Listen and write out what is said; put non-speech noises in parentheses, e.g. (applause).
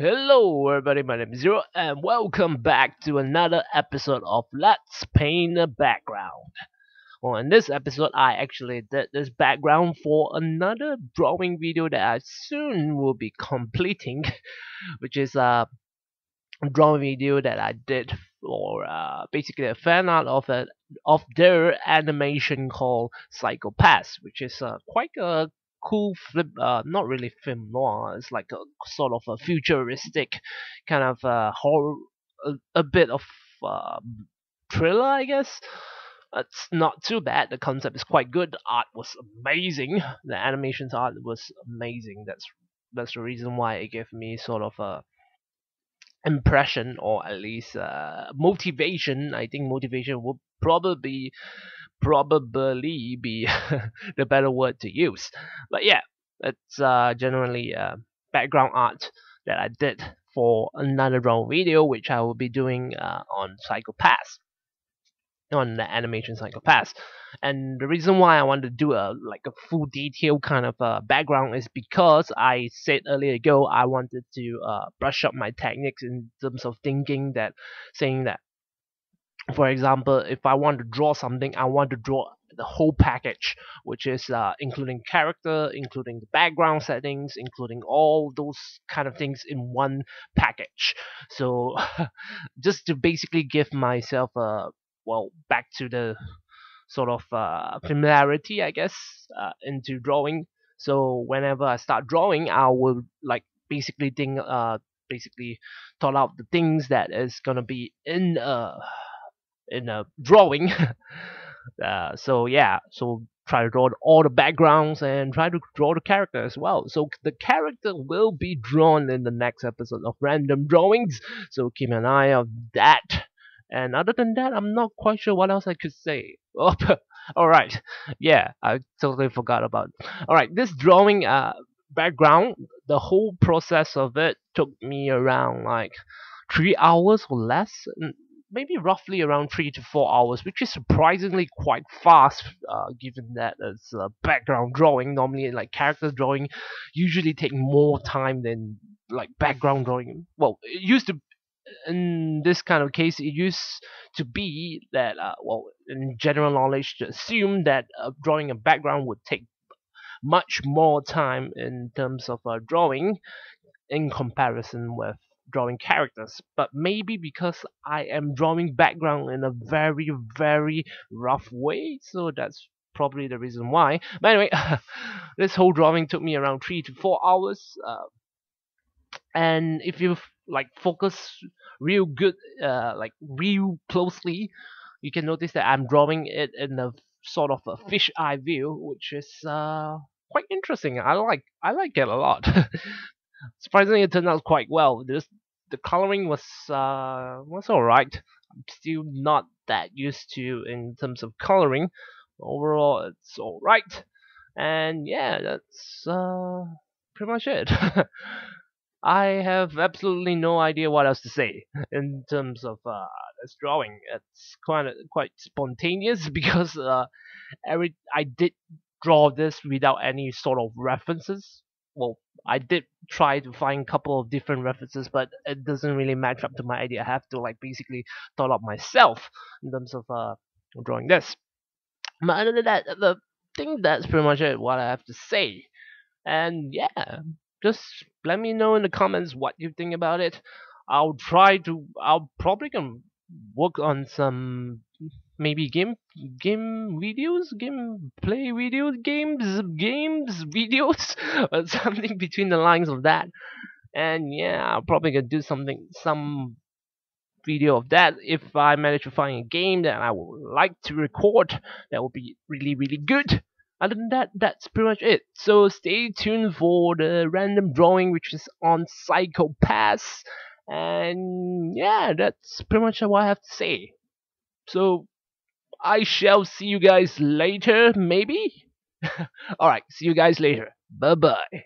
Hello everybody, my name is Zero and welcome back to another episode of Let's Paint a Background. Well, in this episode, I actually did this background for another drawing video that I soon will be completing, (laughs) which is a drawing video that I did for uh, basically a fan art of a, of their animation called Psycho Pass, which is uh, quite a cool flip uh not really film noir it's like a sort of a futuristic kind of uh horror a, a bit of uh, thriller i guess. It's not too bad the concept is quite good the art was amazing the animations art was amazing that's that's the reason why it gave me sort of a impression or at least uh, motivation. I think motivation would probably probably be (laughs) the better word to use. But yeah, it's uh, generally uh, background art that I did for another drawing video, which I will be doing uh, on Pass, on the animation Psycho Pass. And the reason why I want to do a like a full detail kind of uh, background is because I said earlier ago I wanted to uh, brush up my techniques in terms of thinking that saying that for example, if I want to draw something, I want to draw the whole package, which is uh, including character, including the background settings, including all those kind of things in one package. So, (laughs) just to basically give myself a well back to the sort of uh, familiarity, I guess, uh, into drawing. So whenever I start drawing, I will like basically think, uh, basically thought out the things that is gonna be in uh in a drawing. (laughs) uh, so yeah, so try to draw all the backgrounds and try to draw the character as well. So the character will be drawn in the next episode of Random Drawings. So keep an eye on that. And other than that, I'm not quite sure what else I could say. (laughs) all right, yeah, I totally forgot about. It. All right, this drawing uh background, the whole process of it took me around like three hours or less maybe roughly around three to four hours, which is surprisingly quite fast, uh, given that it's a background drawing. Normally, like character drawing, usually take more time than like background drawing. Well, it used to. In this kind of case, it used to be that, uh, well, in general knowledge, to assume that uh, drawing a background would take much more time in terms of uh, drawing in comparison with drawing characters, but maybe because I am drawing background in a very, very rough way, so that's probably the reason why. But anyway, (laughs) this whole drawing took me around three to four hours. Uh, and if you like focus real good, uh, like real closely, you can notice that I'm drawing it in a sort of a fish eye view, which is uh, quite interesting. I like I like it a lot. (laughs) surprisingly it turned out quite well. This the coloring was uh was alright. I'm still not that used to in terms of coloring. Overall it's alright. And yeah, that's uh pretty much it. (laughs) I have absolutely no idea what else to say (laughs) in terms of uh, this drawing. It's quite quite spontaneous (laughs) because uh, every I did draw this without any sort of references well, I did try to find a couple of different references, but it doesn't really match up to my idea. I have to like basically thought up myself in terms of uh, drawing this. But other than that, the thing that's pretty much it. What I have to say, and yeah, just let me know in the comments what you think about it. I'll try to. I'll probably can work on some maybe game game videos game play videos games games videos (laughs) or something between the lines of that. And yeah i'm probably gonna do something some video of that. If i manage to find a game that i would like to record that would be really really good. Other than that that's pretty much it. So stay tuned for the random drawing which is on psycho pass and yeah that's pretty much what i have to say. So I shall see you guys later, maybe? (laughs) Alright, see you guys later. Bye bye.